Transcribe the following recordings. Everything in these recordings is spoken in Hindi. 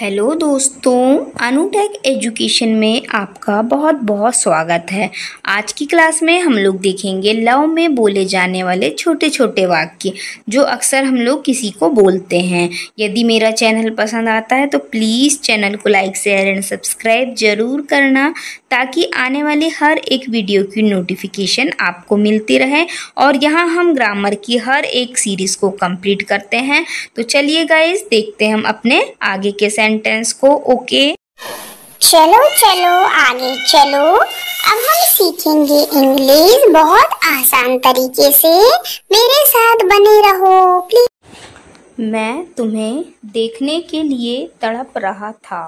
हेलो दोस्तों अनुटेक एजुकेशन में आपका बहुत बहुत स्वागत है। आज की क्लास में हम लोग देखेंगे लव में बोले जाने वाले छोटे छोटे वाक्य, जो अक्सर हम लोग किसी को बोलते हैं। यदि मेरा चैनल पसंद आता है तो प्लीज़ चैनल को लाइक, शेयर एंड सब्सक्राइब ज़रूर करना, ताकि आने वाली हर एक वीडियो की नोटिफिकेशन आपको मिलती रहे। और यहाँ हम ग्रामर की हर एक सीरीज़ को कंप्लीट करते हैं। तो चलिए गाइज़ देखते हैं हम अपने आगे के सेंटेंस को ओके चलो चलो आगे चलो। अब हम सीखेंगे इंग्लिश बहुत आसान तरीके से। मेरे साथ बने रहो प्लीज़ मैं तुम्हें देखने के लिए तड़प रहा था।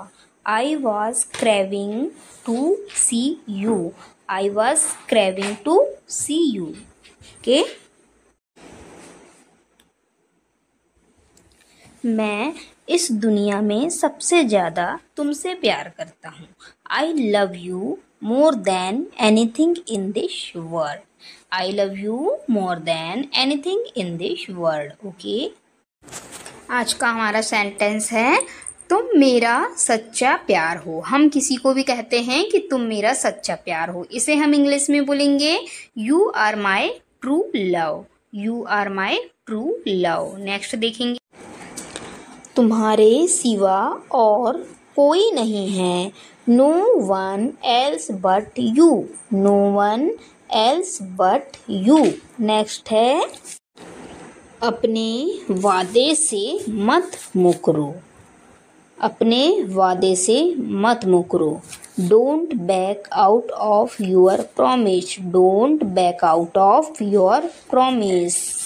I was craving to see you I was craving to see you okay मैं इस दुनिया में सबसे ज़्यादा तुमसे प्यार करता हूँ। I love you more than anything in this world I love you more than anything in this world okay आज का हमारा सेंटेंस है, तुम मेरा सच्चा प्यार हो। हम किसी को भी कहते हैं कि तुम मेरा सच्चा प्यार हो। इसे हम इंग्लिश में बोलेंगे you are my true love you are my true love next देखेंगे। तुम्हारे सिवा और कोई नहीं है। No one else but you no one else but you next है। अपने वादे से मत मुकरो। अपने वादे से मत मुकरो। Don't back out of your promise don't back out of your promise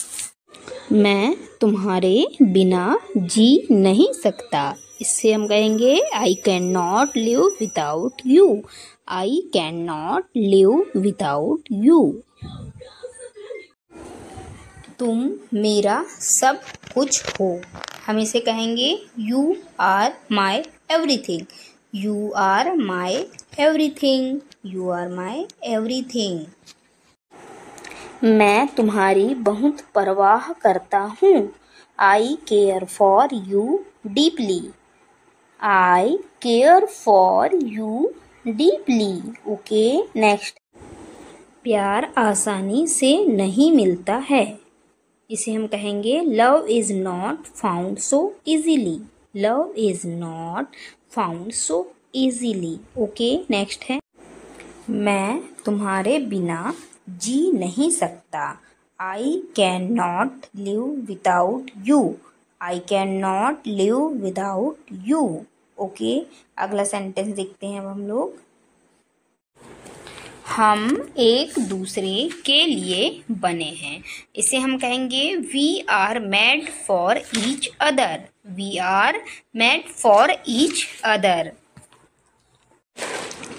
मैं तुम्हारे बिना जी नहीं सकता। इससे हम कहेंगे I can not live without you I can not live without you तुम मेरा सब कुछ हो। हम इसे कहेंगे you are my everything you are my everything you are my everything मैं तुम्हारी बहुत परवाह करता हूँ। I care for you deeply I care for you deeply okay next प्यार आसानी से नहीं मिलता है। इसे हम कहेंगे love is not found so easily love is not found so easily okay next है। मैं तुम्हारे बिना जी नहीं सकता। I can not live without you I can not live without you okay अगला सेंटेंस देखते हैं अब हम लोग। हम एक दूसरे के लिए बने हैं। इसे हम कहेंगे we are made for each other we are made for each other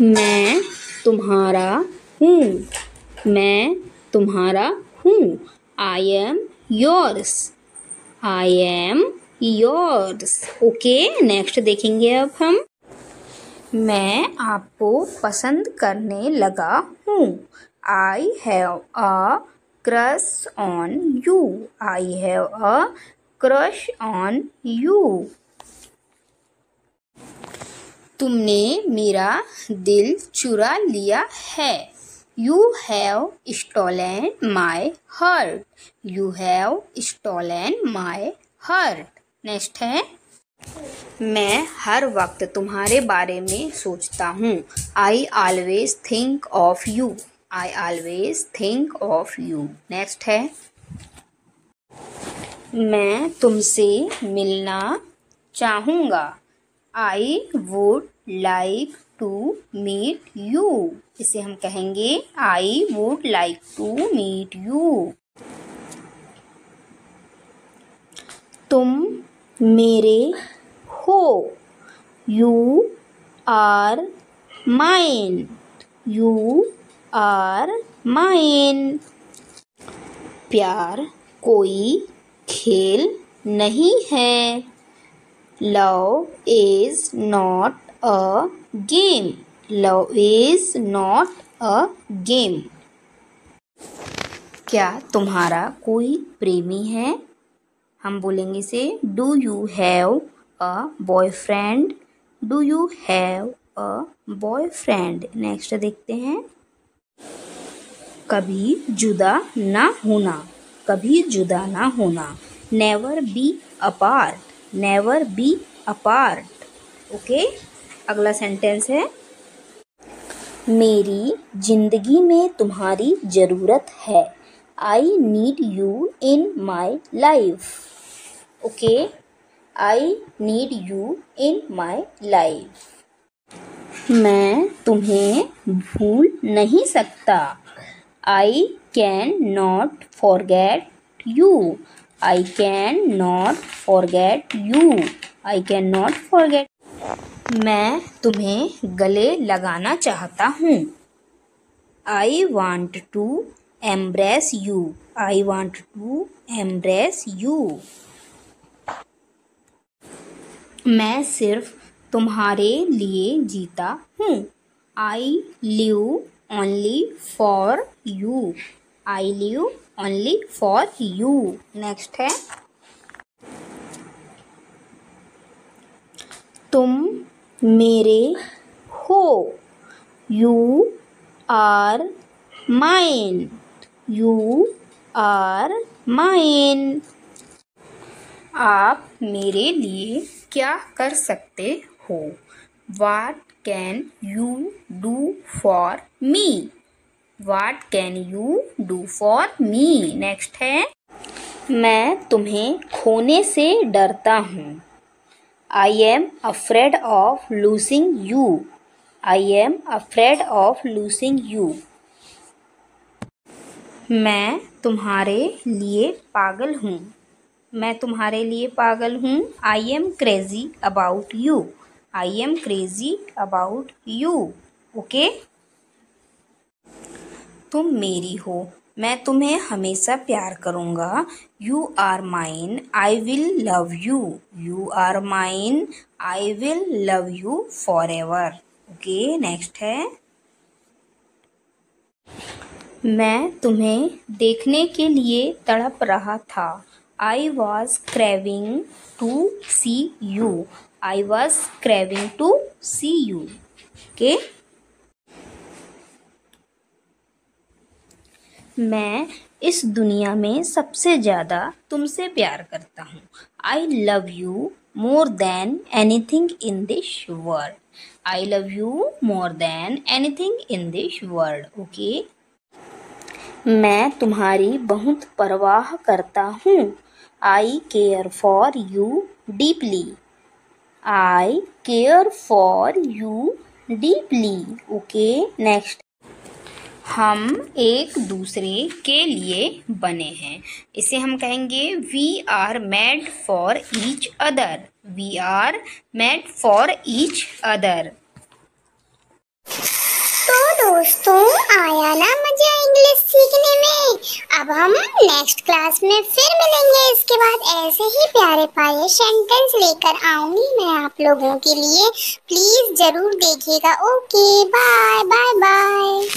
मैं तुम्हारा हूँ। मैं तुम्हारा हूँ। I am yours I am yours okay next देखेंगे अब हम। मैं आपको पसंद करने लगा हूँ। I have a crush on you I have a crush on you तुमने मेरा दिल चुरा लिया है। You have stolen my heart. You have stolen my heart. Next है. मैं हर वक्त तुम्हारे बारे में सोचता हूँ। I always think of you I always think of you next है. मैं तुमसे मिलना चाहूँगा। I would like to meet you इसे हम कहेंगे I would like to meet you तुम मेरे हो. You are mine you are mine प्यार कोई खेल नहीं है. Love is not a game love is not a game क्या तुम्हारा कोई प्रेमी है? हम बोलेंगे इसे do you have a boyfriend do you have a boyfriend next देखते हैं। कभी जुदा ना होना, कभी जुदा ना होना। Never be apart never be apart okay अगला सेंटेंस है, मेरी ज़िंदगी में तुम्हारी ज़रूरत है। I need you in my life okay I need you in my life मैं तुम्हें भूल नहीं सकता। I can not forget you I can not forget you I can not forget मैं तुम्हें गले लगाना चाहता हूँ। I want to embrace you I want to embrace you मैं सिर्फ़ तुम्हारे लिए जीता हूँ। I live only for you I live only for you next है। तुम मेरे हो। You are mine you are mine आप मेरे लिए क्या कर सकते हो? What can you do for me what can you do for me next है। मैं तुम्हें खोने से डरता हूँ। I am afraid of losing you I am afraid of losing you मैं तुम्हारे लिए पागल हूँ। मैं तुम्हारे लिए पागल हूँ। I am crazy about you I am crazy about you okay तुम मेरी हो। मैं तुम्हें हमेशा प्यार करूँगा। You are mine I will love you you are mine I will love you forever okay next है। मैं तुम्हें देखने के लिए तड़प रहा था। I was craving to see you I was craving to see you okay मैं इस दुनिया में सबसे ज़्यादा तुमसे प्यार करता हूँ। I love you more than anything in this world I love you more than anything in this world okay मैं तुम्हारी बहुत परवाह करता हूँ। I care for you deeply I care for you deeply okay next हम एक दूसरे के लिए बने हैं। इसे हम कहेंगे we are made for each other we are made for each other तो दोस्तों, आया ना मज़ा इंग्लिश सीखने में। अब हम नेक्स्ट क्लास में फिर मिलेंगे। इसके बाद ऐसे ही प्यारे प्यारे सेंटेंस लेकर आऊँगी मैं आप लोगों के लिए। प्लीज़ ज़रूर देखिएगा। Okay bye bye bye